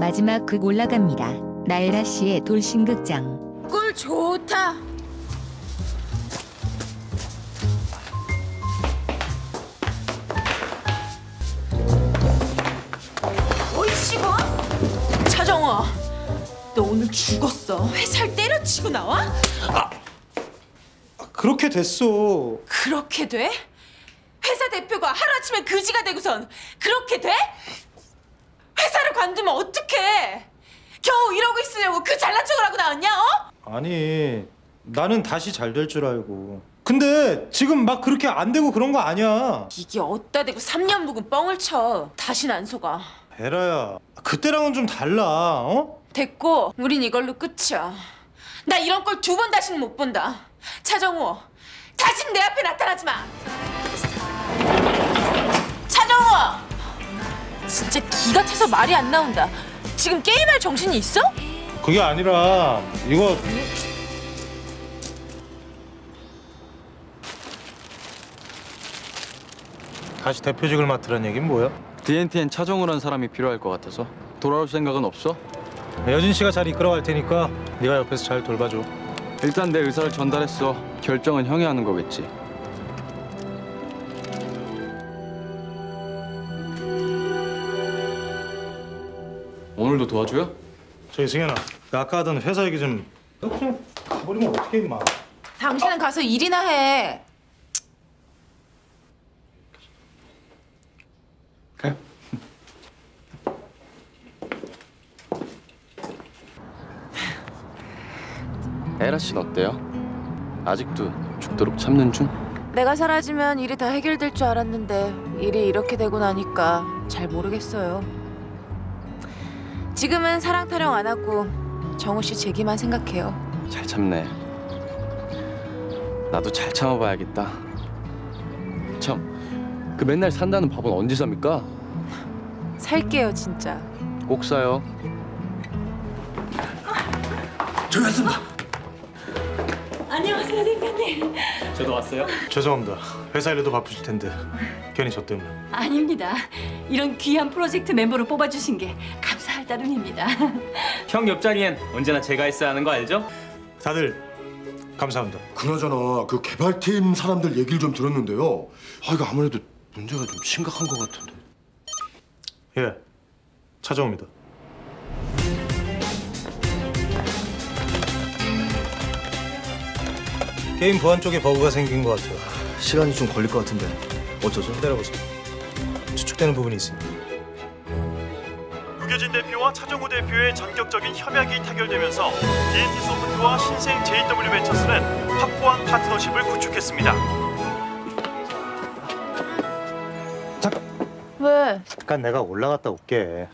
마지막 극 올라갑니다. 나에라 씨의 돌싱극장. 꿀 좋다. 어이씨고? 차정호, 너 오늘 죽었어. 회사를 때려치고 나와? 그렇게 됐어. 그렇게 돼? 회사 대표가 하루아침에 그지가 되고선 그렇게 돼? 회사를 관두면 어떡해? 겨우 이러고 있으려고 그 잘난 척을 하고 나왔냐, 어? 아니, 나는 다시 잘 될 줄 알고. 근데 지금 막 그렇게 안 되고 그런 거 아니야. 이게 어따 대고 3년 묵은 뻥을 쳐. 다신 안 속아. 에라야, 그때랑은 좀 달라. 어? 됐고, 우린 이걸로 끝이야. 나 이런 걸 두 번 다시는 못 본다. 차정호, 다신 내 앞에 나타나지 마. 차정호, 진짜 기가 차서 말이 안 나온다. 지금 게임할 정신이 있어? 그게 아니라 이거 다시 대표직을 맡으란 얘긴 뭐야? DNT엔 차정우란 사람이 필요할 것 같아서 돌아올 생각은 없어? 여진 씨가 잘 이끌어갈 테니까 네가 옆에서 잘 돌봐줘. 일단 내 의사를 전달했어. 결정은 형이 하는 거겠지. 오늘도 도와줘요? 저기 승현아, 나 아까 하던 회사 얘기 좀. 너 그냥 가버리면 어떻게 임마? 당신은 가서 일이나 해. 그래. 에라 씨는 어때요? 아직도 죽도록 참는 중? 내가 사라지면 일이 다 해결될 줄 알았는데 일이 이렇게 되고 나니까 잘 모르겠어요. 지금은 사랑 타령 안 하고 정우 씨 제기만 생각해요. 잘 참네. 나도 잘 참아봐야겠다. 참, 그 맨날 산다는 밥은 언제 삽니까? 살게요 진짜. 꼭 사요. 안녕하세요, 대표님. 저도 왔어요. 죄송합니다. 회사 일에도 바쁘실 텐데 괜히 저 때문에. 아닙니다. 이런 귀한 프로젝트 멤버를 뽑아주신 게 할 따름입니다. 형 옆자리엔 언제나 제가 있어야 하는 거 알죠? 다들 감사합니다. 그나저나 그 개발팀 사람들 얘기를 좀 들었는데요. 아 이거 아무래도 문제가 좀 심각한 것 같은데. 예, 찾아옵니다. 게임 보안 쪽에 버그가 생긴 것 같아요. 시간이 좀 걸릴 것 같은데 어쩌죠? 기다려보세요. 추측되는 부분이 있습니다. 구교진 대표와 차정우 대표의 전격적인 협약이 타결되면서 DNT 소프트와 신생 JW 벤처스는 확고한 파트너십을 구축했습니다. 왜? 잠깐 내가 올라갔다 올게.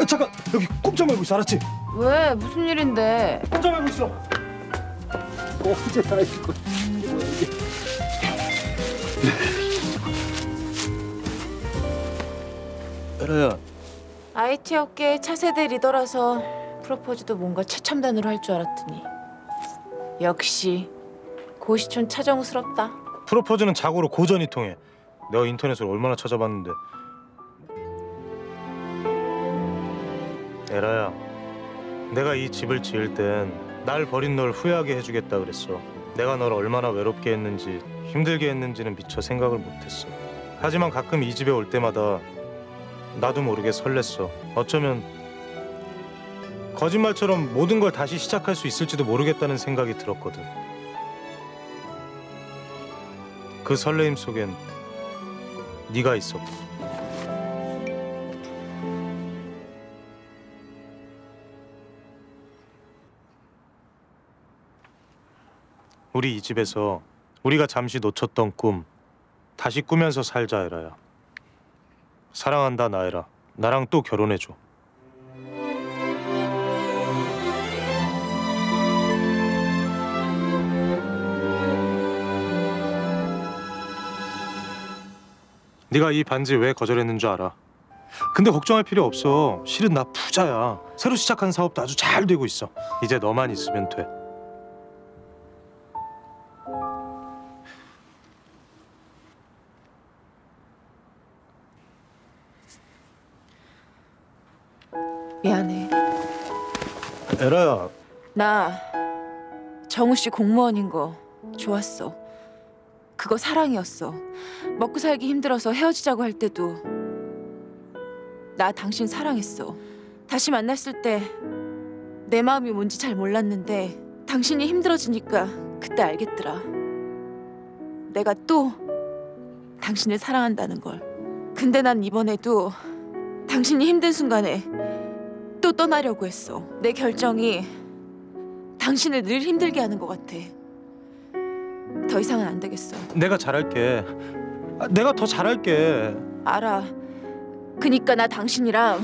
아, 잠깐 여기 꼼짝 말고 있어 알았지? 왜? 무슨 일인데? 꼼짝 말고 있어. 언제 다 이거 이게 뭐야 이게? 에라야 IT 업계 차세대 리더라서 프로포즈도 뭔가 최첨단으로 할 줄 알았더니 역시 고시촌 차정스럽다. 프로포즈는 자고로 고전이 통해. 내가 인터넷을 얼마나 찾아봤는데. 에라야, 내가 이 집을 지을 땐 날 버린 널 후회하게 해주겠다 그랬어. 내가 널 얼마나 외롭게 했는지 힘들게 했는지는 미처 생각을 못했어. 하지만 가끔 이 집에 올 때마다 나도 모르게 설렜어. 어쩌면 거짓말처럼 모든 걸 다시 시작할 수 있을지도 모르겠다는 생각이 들었거든. 그 설레임 속엔 네가 있었고 우리 이 집에서 우리가 잠시 놓쳤던 꿈 다시 꾸면서 살자 에라야 사랑한다 나에라 나랑 또 결혼해줘 네가 이 반지 왜 거절했는 줄 알아? 근데 걱정할 필요 없어. 실은 나 부자야. 새로 시작한 사업도 아주 잘 되고 있어. 이제 너만 있으면 돼. 미안해. 에라야 나 정우 씨 공무원인 거 좋았어. 그거 사랑이었어. 먹고 살기 힘들어서 헤어지자고 할 때도 나 당신 사랑했어. 다시 만났을 때 내 마음이 뭔지 잘 몰랐는데 당신이 힘들어지니까 그때 알겠더라. 내가 또 당신을 사랑한다는 걸. 근데 난 이번에도 당신이 힘든 순간에 또 떠나려고 했어. 내 결정이 당신을 늘 힘들게 하는 것 같아. 더 이상은 안 되겠어. 내가 잘할게 아, 내가 더 잘할게 알아. 그니까 나 당신이랑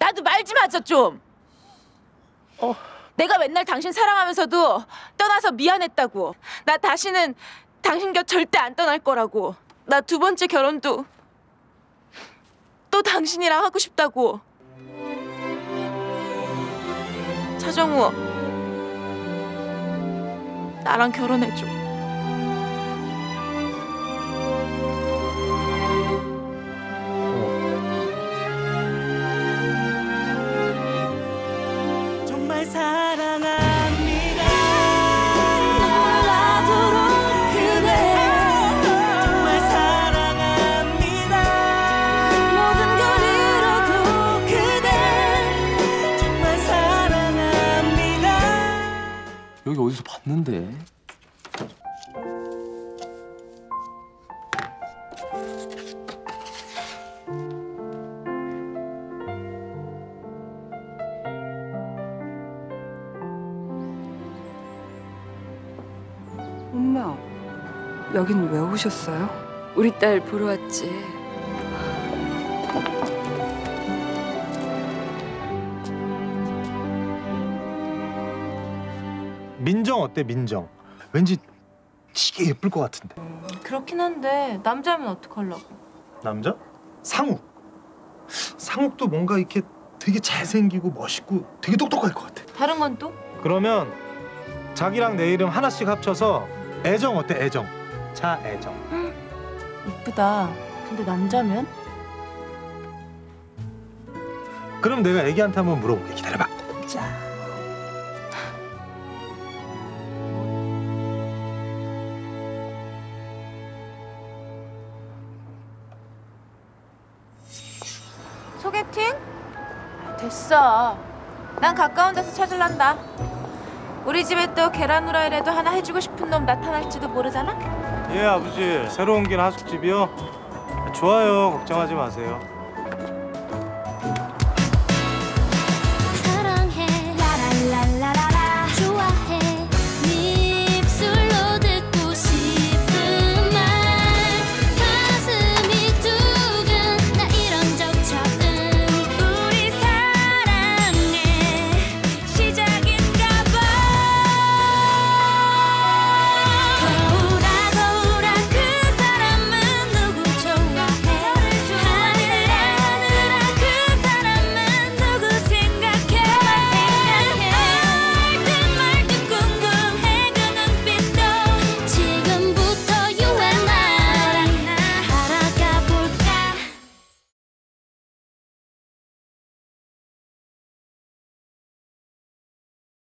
나도 말 좀 하자 좀. 내가 맨날 당신 사랑하면서도 떠나서 미안했다고. 나 다시는 당신 곁 절대 안 떠날 거라고. 나 두 번째 결혼도 또 당신이랑 하고 싶다고. 차정우, 나랑 결혼해줘. 정말 사랑합 여기 어디서 봤는데? 엄마, 여긴 왜 오셨어요? 우리 딸 보러 왔지. 민정 어때 민정 왠지 되게 예쁠 것 같은데 그렇긴 한데 남자면 어떡하려고? 남자? 상욱 상욱도 뭔가 이렇게 되게 잘생기고 멋있고 되게 똑똑할 것 같아 다른 건 또? 그러면 자기랑 내 이름 하나씩 합쳐서 애정 어때 애정 차애정 이쁘다. 근데 남자면? 그럼 내가 애기한테 한번 물어볼게 기다려봐 소개팅? 됐어. 난 가까운 데서 찾을란다. 우리 집에 또 계란 후라이라도 하나 해주고 싶은 놈 나타날지도 모르잖아. 예 아버지 새로 옮긴 하숙집이요 좋아요 걱정하지 마세요